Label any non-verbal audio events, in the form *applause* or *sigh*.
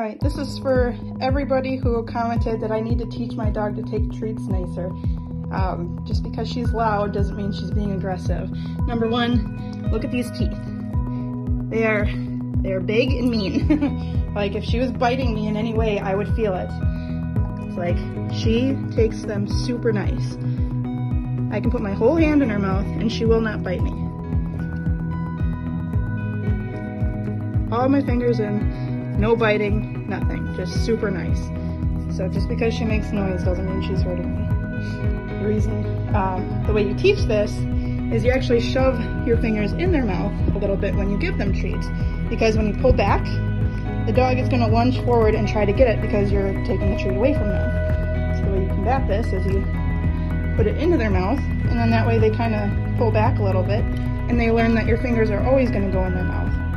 All right, this is for everybody who commented that I need to teach my dog to take treats nicer. Um, just because she's loud doesn't mean she's being aggressive. Number one, look at these teeth. They are, they are big and mean. *laughs* like if she was biting me in any way, I would feel it. It's like she takes them super nice. I can put my whole hand in her mouth and she will not bite me. All my fingers in, no biting, nothing. Just super nice. So just because she makes noise doesn't mean she's hurting me. The reason, um, the way you teach this is you actually shove your fingers in their mouth a little bit when you give them treats. Because when you pull back, the dog is going to lunge forward and try to get it because you're taking the treat away from them. So the way you combat this is you put it into their mouth and then that way they kind of pull back a little bit and they learn that your fingers are always going to go in their mouth.